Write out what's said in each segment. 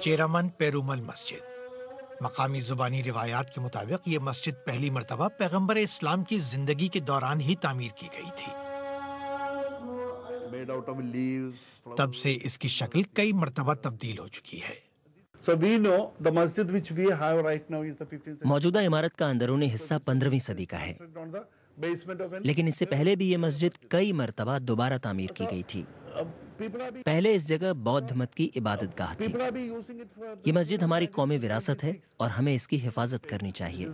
چیرامن پیرومل مسجد مقامی زبانی روایات کے مطابق یہ مسجد پہلی مرتبہ پیغمبر اسلام کی زندگی کے دوران ہی تعمیر کی گئی تھی. تب سے اس کی شکل کئی مرتبہ تبدیل ہو چکی ہے So we know the masjid which we have right now is the 15th موجودہ عمارت کا اندرونی حصہ پندرہویں صدی کا ہے. لیکن اس سے پہلے بھی یہ مسجد کئی مرتبہ دوبارہ تعمیر کی گئی تھی پہلے اس جگہ بودھ مت کی عبادت گاہ تھی. یہ مسجد ہماری قومی وراثت ہے اور ہمیں اس کی حفاظت کرنی چاہیے.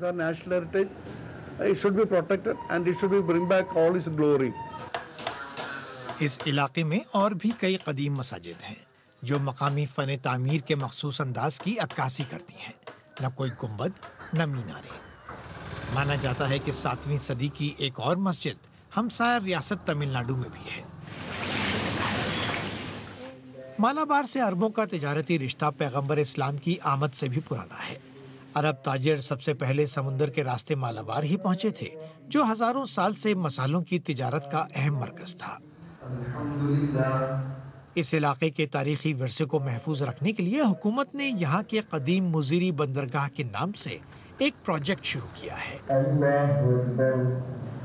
اس علاقے میں اور بھی کئی قدیم مساجد ہیں جو مقامی فن تعمیر کے مخصوص انداز کی عکاسی کرتی ہیں۔ نہ کوئی گنبد نہ مینارے۔ مانا جاتا ہے کہ ساتویں صدی کی ایک اور مسجد ہمسایہ ریاست تمل ناڈو میں بھی ہے۔ مالابار سے عربوں کا تجارتی رشتہ پیغمبر اسلام کی آمد سے بھی پرانا ہے۔ عرب تاجر سب سے پہلے سمندر کے راستے مالابار ہی پہنچے تھے، جو ہزاروں سال سے مسالوں کی تجارت کا اہم مرکز تھا۔ اس علاقے کے تاریخی ورثے کو محفوظ رکھنے کے لیے حکومت نے یہاں کے قدیم مزیری بندرگاہ کے نام سے ایک پروجیکٹ شروع کیا ہے۔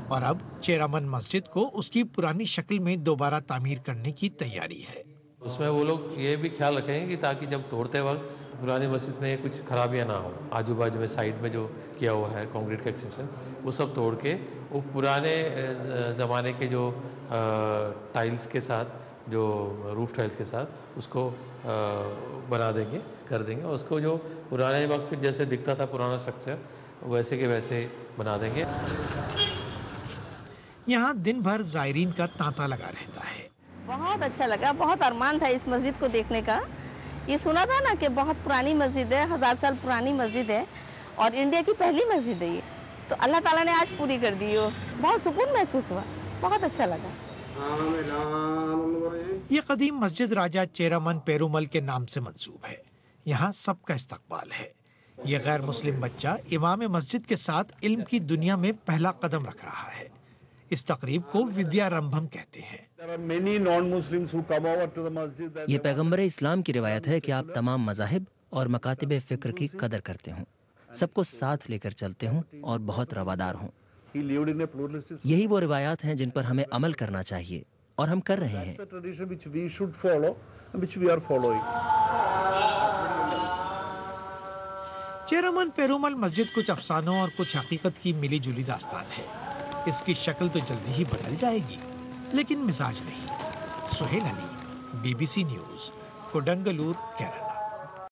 اور اب چیرامن مسجد کو اس کی پرانی شکل میں دوبارہ تعمیر کرنے کی تیاری ہے۔ اس میں وہ لوگ یہ بھی خیال رکھیں گے کہ تاکہ جب توڑتے وقت پرانی مسجد میں کچھ خرابیاں نہ ہوں، آجو بازو میں سائڈ میں جو کیا ہوا ہے کانکریٹ کا ایکسٹینشن وہ سب توڑ کے، وہ پرانے زمانے کے جو ٹائلز کے ساتھ، جو روف ٹائلز کے ساتھ اس کو بنا دیں گے، کر دیں گے، اور اس کو جو پرانے وقت جیسے دکھتا تھا پرانا اسٹرکچر ویسے کے ویسے بنا دیں گے۔ یہاں دن بھر زائرین کا تانتا لگا رہتا ہے بہت اچھا لگا بہت ارمان تھا اس مسجد کو دیکھنے کا۔ یہ سنا تھا نا کہ بہت پرانی مسجد ہے ہزار سال پرانی مسجد ہے اور انڈیا کی پہلی مسجد ہے یہ۔ تو اللہ تعالیٰ نے آج پوری کر دی ہو۔ بہت سکون محسوس ہوا بہت اچھا لگا۔ یہ قدیم مسجد راجہ چیرامن پیرومل کے نام سے منسوب ہے۔ یہاں سب کا استقبال ہے۔ یہ غیر مسلم بچہ امام مسجد کے ساتھ علم کی دنیا میں پہلا قدم رکھ رہا ہے۔ اس تقریب کو ودیا رمبھم کہتے ہیں۔ یہ پیغمبر اسلام کی روایت ہے کہ آپ تمام مذاہب اور مکاتب فکر کی قدر کرتے ہوں۔ سب کو ساتھ لے کر چلتے ہوں اور بہت روادار ہوں۔ یہی وہ روایات ہیں جن پر ہمیں عمل کرنا چاہیے اور ہم کر رہے ہیں. چیرامن پیرومل مسجد کچھ افسانوں اور کچھ حقیقت کی ملی جلی داستان ہے۔ اس کی شکل تو جلدی ہی بدل جائے گی، لیکن مزاج نہیں۔ Sohail Ali, B B C news, Kodungallur Kerala